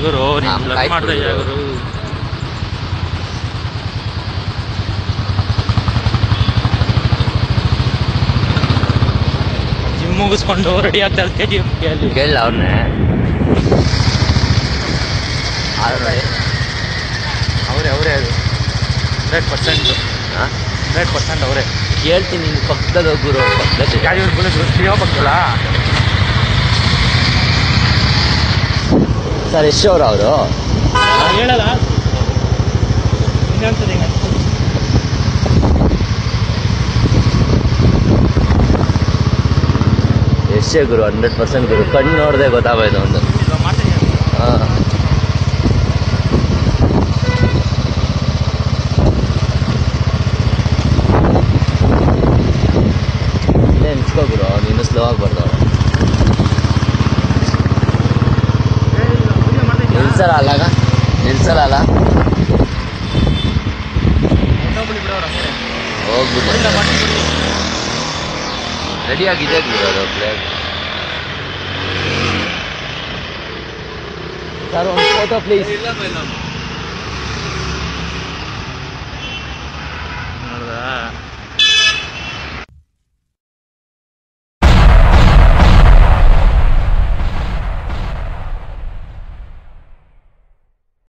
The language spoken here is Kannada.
ಮಾಡ್ತಾ ಇದ್ದಾರೆ ಅವರು ಜಿಮ್ ಮುಗಿಸ್ಕೊಂಡು ರೆಡಿ ಆಗ್ತಾ ಇರ್ತೀವಿ ಕೆ ಜಿ ಎಫ್ ಅಲ್ಲಿ ಕೇಳ ಅವ್ರನ್ನೇ ಅವರೇ ಅವರೇ ಅದು. ಹಂಡ್ರೆಡ್ ಪರ್ಸೆಂಟ್ ಹಂಡ್ರೆಡ್ ಪರ್ಸೆಂಟ್ ಅವರೇ. ಕೇಳ್ತೀನಿ ನಿನ್ ಪಕ್ಕದಲ್ಲಿ ಗುರು ಪಕ್ಕದಲ್ಲಿ ಗಾಡಿ ಹೊಡ್ಕೊಂಡು ಸಿನಿಮಾ ಬರ್ತಲ್ಲ ಸರ್ ಯಶ್ ಅವರು. ಅವರು ಎಷ್ಟೇ ಗುರು ಹಂಡ್ರೆಡ್ ಪರ್ಸೆಂಟ್ ಗುರು. ಕಣ್ಣು ನೋಡದೆ ಗೊತ್ತಾಗೋದು ಒಂದು. ಹಾಂ. ಇಲ್ಲೇ ನಿಲ್ಸ್ಕೋ ಗುರು ನೀನು ಸ್ಲೋ ಆಗಿ ಬರ್ತಾವ ನಿಲ್ಸಲ್ಲ ಅಲ್ಲಾಗ ನಿಲ್ಸಲ್ಲ ಅಲ್ಲ ಹೋಗ್ಬಿಟ್ಟು ರೆಡಿ ಆಗಿದೆ ಗುರು ಅದು ಪ್ಲೇಟ್ ಸರ್ ಒಂದು ಫೋಟೋ ಪ್ಲೀಸ್